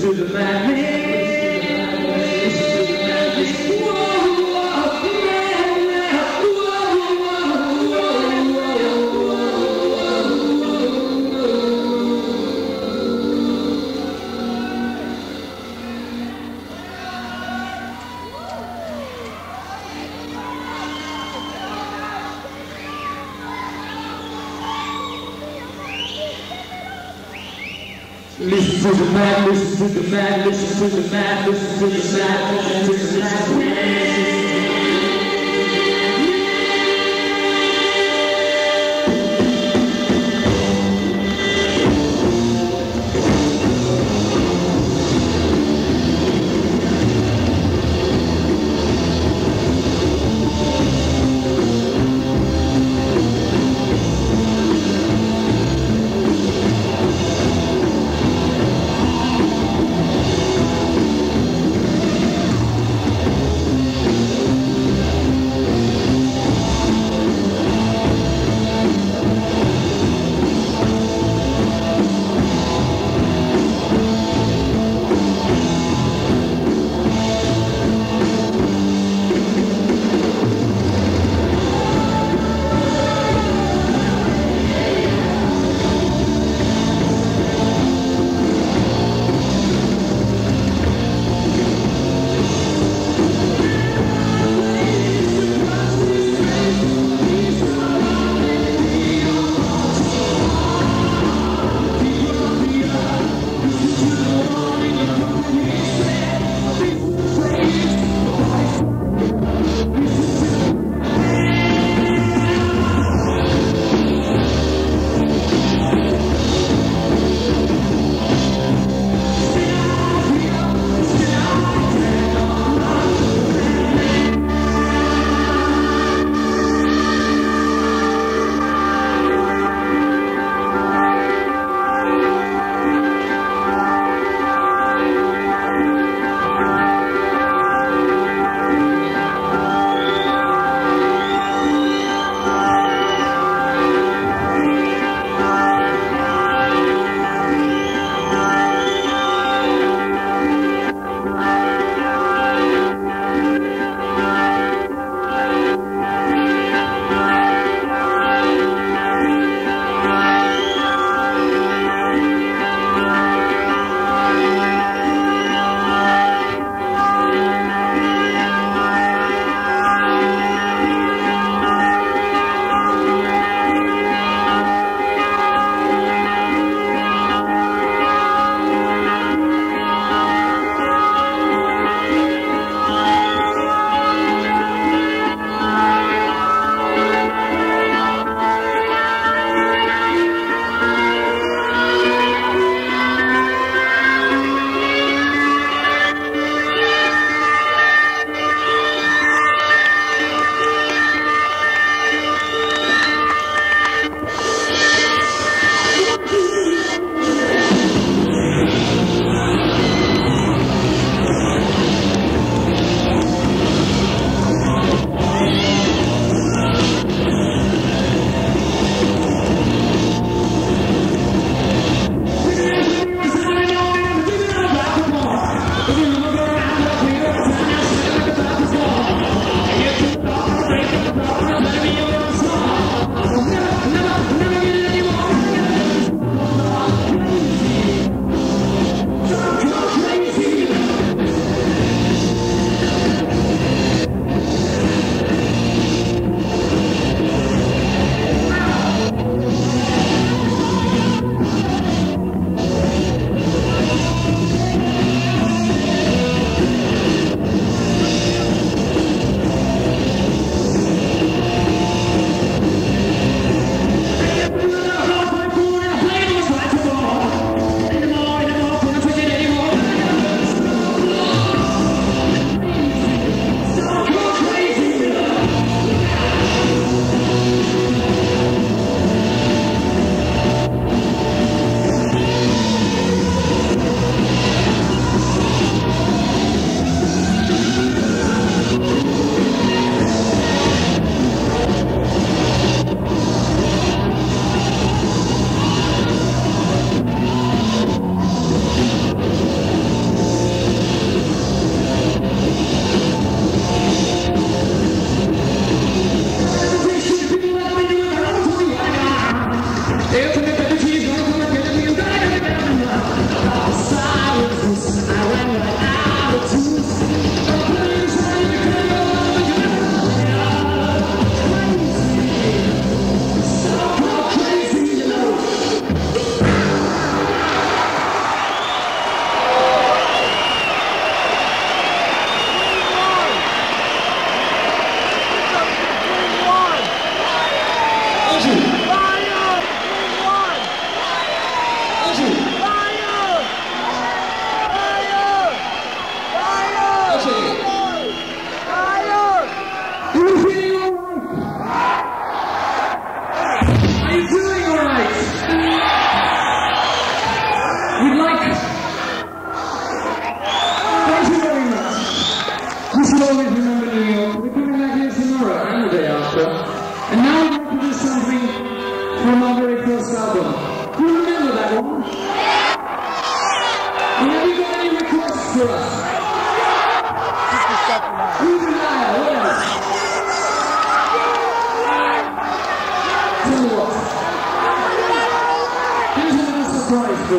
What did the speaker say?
To the to the man, listen to the man, 또